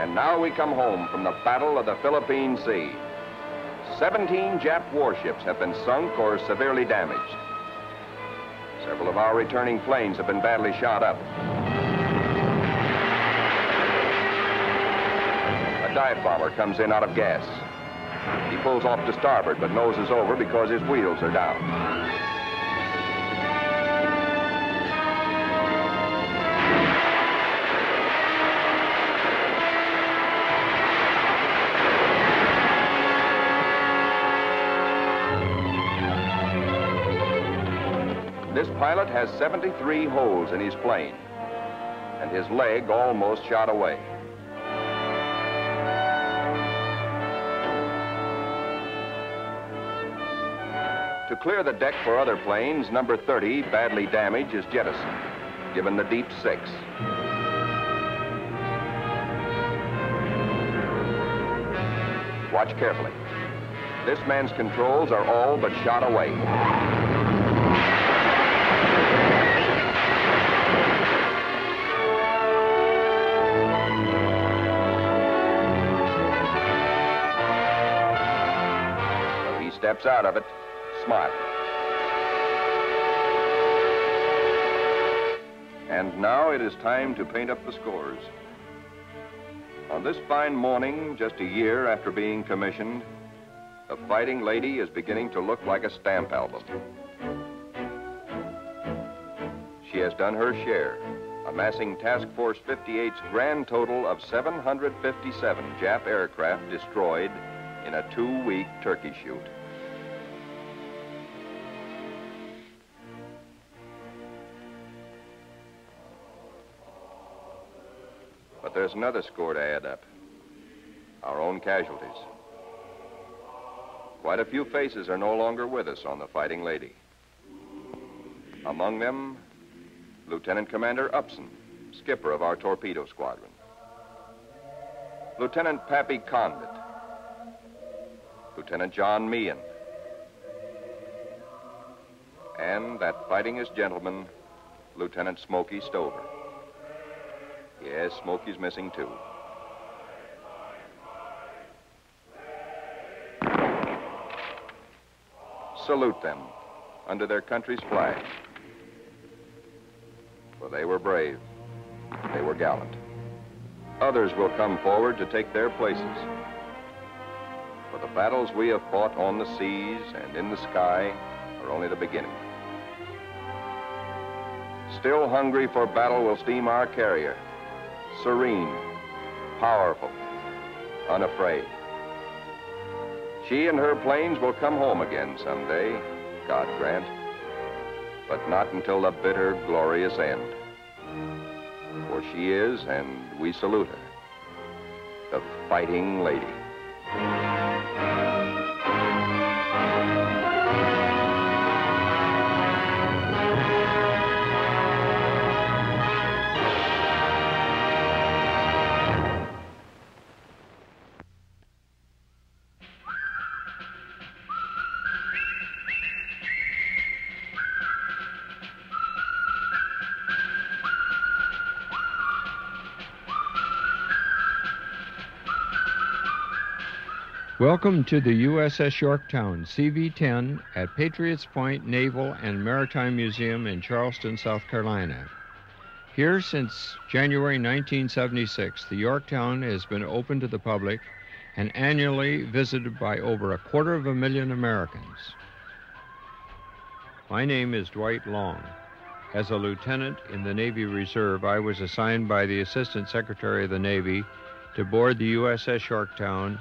And now we come home from the Battle of the Philippine Sea. 17 Jap warships have been sunk or severely damaged. Several of our returning planes have been badly shot up. A dive bomber comes in out of gas. He pulls off to starboard, but noses over because his wheels are down. Pilot has 73 holes in his plane, and his leg almost shot away. To clear the deck for other planes, number 30, badly damaged, is jettisoned, given the deep six. Watch carefully. This man's controls are all but shot away. Steps out of it, smiling. And now it is time to paint up the scores. On this fine morning, just a year after being commissioned, the Fighting Lady is beginning to look like a stamp album. She has done her share, amassing Task Force 58's grand total of 757 Jap aircraft destroyed in a two-week turkey shoot. There's another score to add up. Our own casualties. Quite a few faces are no longer with us on the Fighting Lady. Among them, Lieutenant Commander Upson, skipper of our torpedo squadron. Lieutenant Pappy Condit. Lieutenant John Meehan. And that fightingest gentleman, Lieutenant Smoky Stover. Yes, Smoky's missing too. Salute them under their country's flag. For they were brave. They were gallant. Others will come forward to take their places. For the battles we have fought on the seas and in the sky are only the beginning. Still hungry for battle will steam our carrier, serene, powerful, unafraid. She and her planes will come home again someday, God grant, but not until the bitter, glorious end. For she is, and we salute her, the Fighting Lady. Welcome to the USS Yorktown CV-10 at Patriots Point Naval and Maritime Museum in Charleston, South Carolina. Here since January 1976, the Yorktown has been open to the public and annually visited by over a quarter of a million Americans. My name is Dwight Long. As a lieutenant in the Navy Reserve, I was assigned by the Assistant Secretary of the Navy to board the USS Yorktown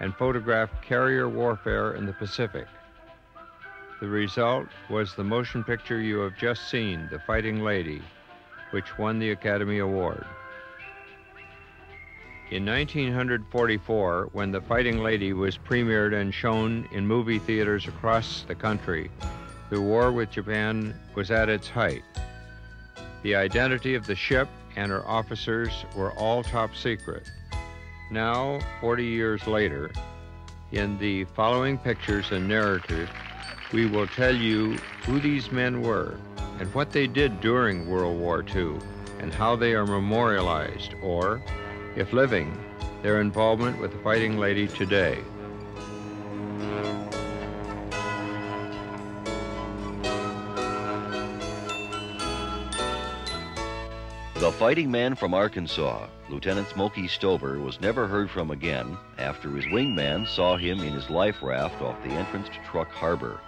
and photographed carrier warfare in the Pacific. The result was the motion picture you have just seen, The Fighting Lady, which won the Academy Award. In 1944, when The Fighting Lady was premiered and shown in movie theaters across the country, the war with Japan was at its height. The identity of the ship and her officers were all top secret. Now, 40 years later, in the following pictures and narrative, we will tell you who these men were and what they did during World War II and how they are memorialized, or, if living, their involvement with the Fighting Lady today. The fighting man from Arkansas, Lieutenant Smoky Stover, was never heard from again after his wingman saw him in his life raft off the entrance to Truk Harbor.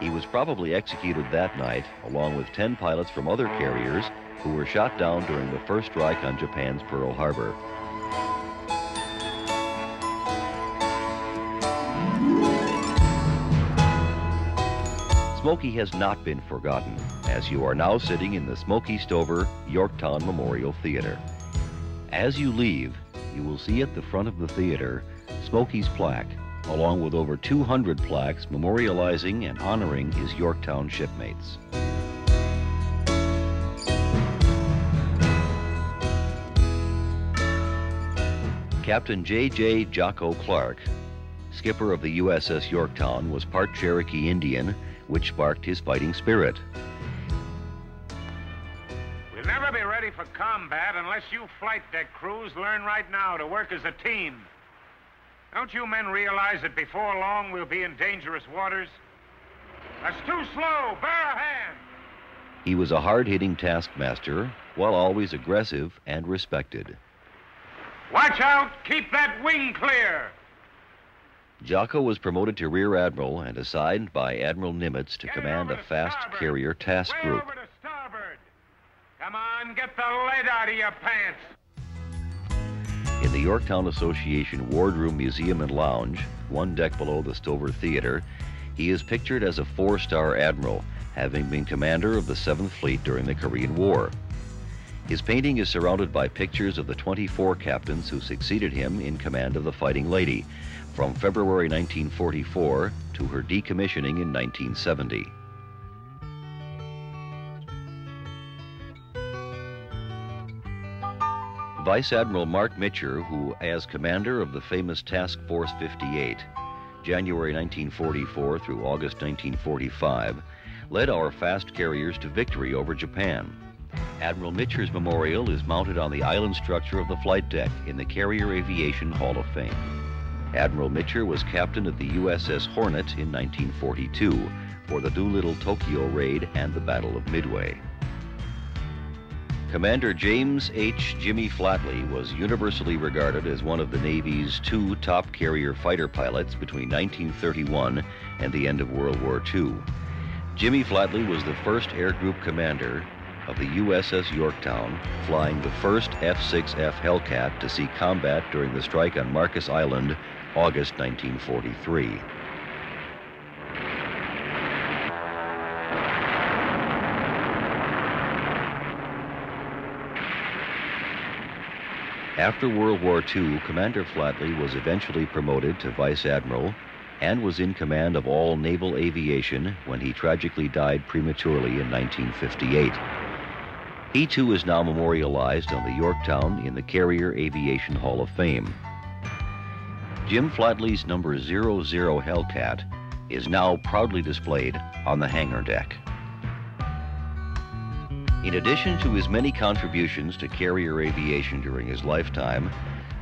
He was probably executed that night, along with 10 pilots from other carriers who were shot down during the first strike on Japan's Pearl Harbor. Smoky has not been forgotten, as you are now sitting in the Smoky Stover Yorktown Memorial Theater. As you leave, you will see at the front of the theater Smoky's plaque, along with over 200 plaques memorializing and honoring his Yorktown shipmates. Captain J.J. Jocko Clark, skipper of the USS Yorktown, was part Cherokee Indian, which sparked his fighting spirit. We'll never be ready for combat unless you flight deck crews learn right now to work as a team. Don't you men realize that before long we'll be in dangerous waters? That's too slow. Bear a hand. He was a hard-hitting taskmaster, while always aggressive and respected. Watch out! Keep that wing clear! Jocko was promoted to Rear Admiral and assigned by Admiral Nimitz to Get command a fast carrier task Way group. over to starboard. Come on, get the lead out of your pants. In the Yorktown Association Wardroom Museum and Lounge, one deck below the Stover Theater, he is pictured as a four-star admiral, having been commander of the 7th Fleet during the Korean War. His painting is surrounded by pictures of the 24 captains who succeeded him in command of the Fighting Lady, from February 1944 to her decommissioning in 1970. Vice Admiral Mark Mitscher, who, as commander of the famous Task Force 58, January 1944 through August 1945, led our fast carriers to victory over Japan. Admiral Mitscher's memorial is mounted on the island structure of the flight deck in the Carrier Aviation Hall of Fame. Admiral Mitscher was captain of the USS Hornet in 1942 for the Doolittle Tokyo raid and the Battle of Midway. Commander James H. Jimmy Flatley was universally regarded as one of the Navy's two top carrier fighter pilots between 1931 and the end of World War II. Jimmy Flatley was the first air group commander of the USS Yorktown, flying the first F-6F Hellcat to see combat during the strike on Marcus Island, August 1943. After World War II, Commander Flatley was eventually promoted to Vice Admiral and was in command of all naval aviation when he tragically died prematurely in 1958. He too is now memorialized on the Yorktown in the Carrier Aviation Hall of Fame. Jim Flatley's number 00 Hellcat is now proudly displayed on the hangar deck. In addition to his many contributions to carrier aviation during his lifetime,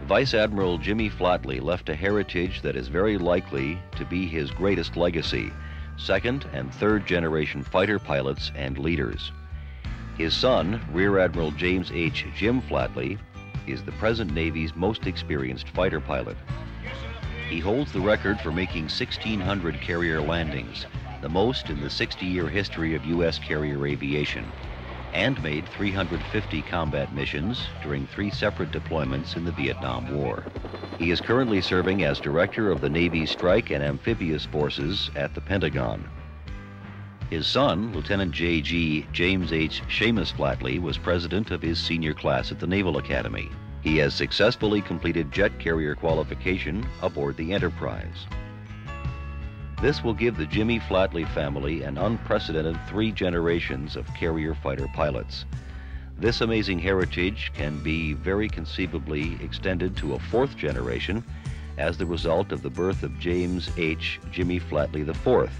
Vice Admiral Jimmy Flatley left a heritage that is very likely to be his greatest legacy second and third generation fighter pilots and leaders. His son, Rear Admiral James H. Jim Flatley, is the present Navy's most experienced fighter pilot. He holds the record for making 1,600 carrier landings, the most in the 60 year history of U.S. carrier aviation, and made 350 combat missions during three separate deployments in the Vietnam War. He is currently serving as director of the Navy's Strike and Amphibious Forces at the Pentagon. His son, Lieutenant J.G. James H. Seamus Flatley, was president of his senior class at the Naval Academy. He has successfully completed jet carrier qualification aboard the Enterprise. This will give the Jimmy Flatley family an unprecedented three generations of carrier fighter pilots. This amazing heritage can be very conceivably extended to a fourth generation as the result of the birth of James H. Jimmy Flatley IV,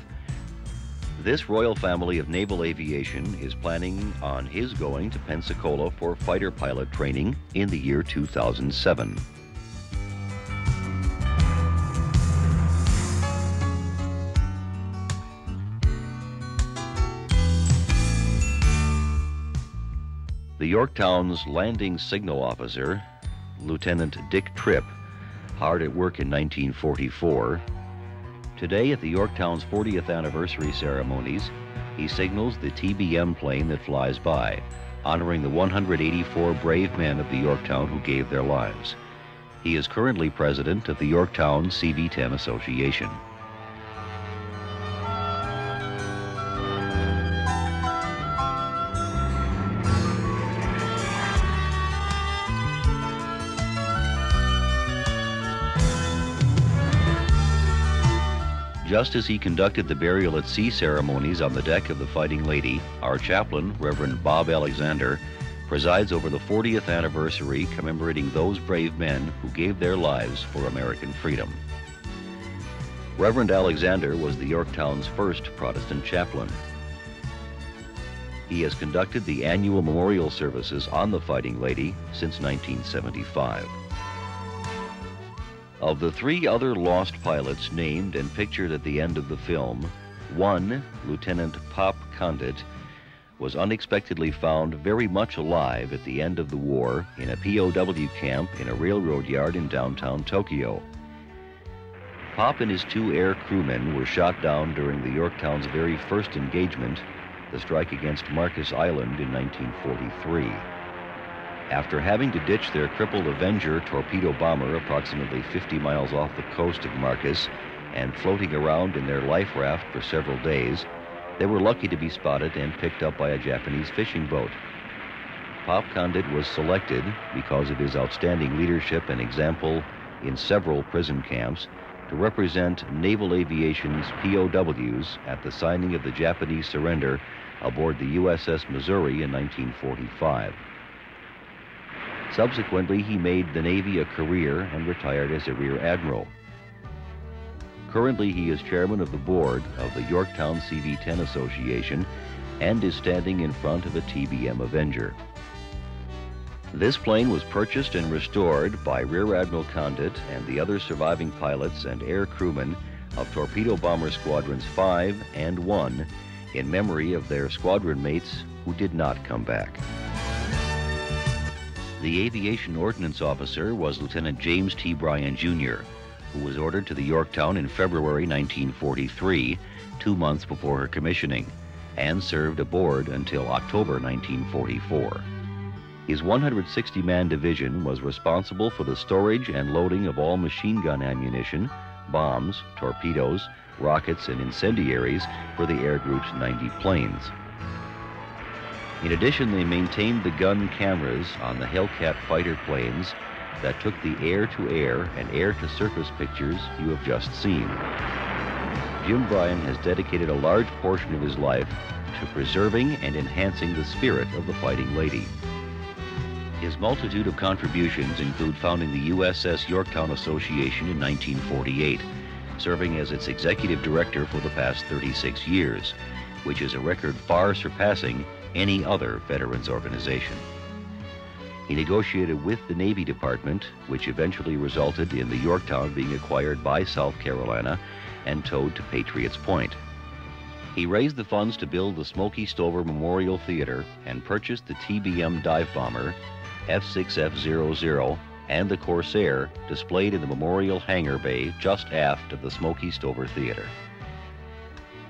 This royal family of naval aviation is planning on his going to Pensacola for fighter pilot training in the year 2007. The Yorktown's landing signal officer, Lieutenant Dick Tripp, hard at work in 1944. Today, at the Yorktown's 40th anniversary ceremonies, he signals the TBM plane that flies by, honoring the 184 brave men of the Yorktown who gave their lives. He is currently president of the Yorktown CV 10 Association. Just as he conducted the burial at sea ceremonies on the deck of the Fighting Lady, our chaplain, Reverend Bob Alexander, presides over the 40th anniversary commemorating those brave men who gave their lives for American freedom. Reverend Alexander was the Yorktown's first Protestant chaplain. He has conducted the annual memorial services on the Fighting Lady since 1975. Of the three other lost pilots named and pictured at the end of the film, one, Lieutenant Pop Condit, was unexpectedly found very much alive at the end of the war in a POW camp in a railroad yard in downtown Tokyo. Pop and his two air crewmen were shot down during the Yorktown's very first engagement, the strike against Marcus Island in 1943. After having to ditch their crippled Avenger torpedo bomber approximately 50 miles off the coast of Marcus and floating around in their life raft for several days, they were lucky to be spotted and picked up by a Japanese fishing boat. Pop Condit was selected because of his outstanding leadership and example in several prison camps to represent naval aviation's POWs at the signing of the Japanese surrender aboard the USS Missouri in 1945. Subsequently, he made the Navy a career and retired as a Rear Admiral. Currently, he is chairman of the board of the Yorktown CV-10 Association and is standing in front of a TBM Avenger. This plane was purchased and restored by Rear Admiral Condit and the other surviving pilots and air crewmen of Torpedo Bomber Squadrons 5 and 1 in memory of their squadron mates who did not come back. The aviation ordnance officer was Lieutenant James T. Bryan, Jr., who was ordered to the Yorktown in February 1943, two months before her commissioning, and served aboard until October 1944. His 160 man division was responsible for the storage and loading of all machine gun ammunition, bombs, torpedoes, rockets, and incendiaries for the Air Group's 90 planes. In addition, they maintained the gun cameras on the Hellcat fighter planes that took the air-to-air and air-to-surface pictures you have just seen. Jim Bryan has dedicated a large portion of his life to preserving and enhancing the spirit of the Fighting Lady. His multitude of contributions include founding the USS Yorktown Association in 1948, serving as its executive director for the past 36 years, which is a record far surpassing any other veterans organization. He negotiated with the Navy Department, which eventually resulted in the Yorktown being acquired by South Carolina and towed to Patriots Point. He raised the funds to build the Smoky Stover Memorial Theater and purchased the TBM dive bomber, F6F00, and the Corsair displayed in the memorial hangar bay just aft of the Smoky Stover Theater.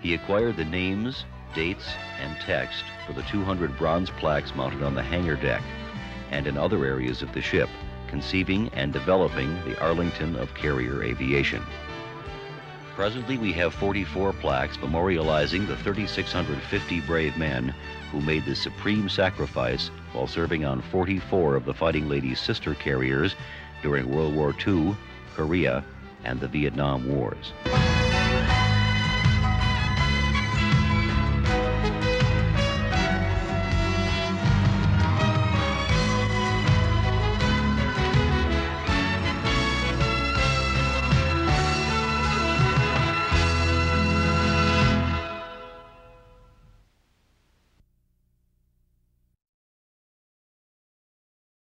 He acquired the names, dates, and text for the 200 bronze plaques mounted on the hangar deck and in other areas of the ship, conceiving and developing the Arlington of carrier aviation. Presently, we have 44 plaques memorializing the 3,650 brave men who made the supreme sacrifice while serving on 44 of the Fighting Lady's sister carriers during World War II, Korea, and the Vietnam Wars.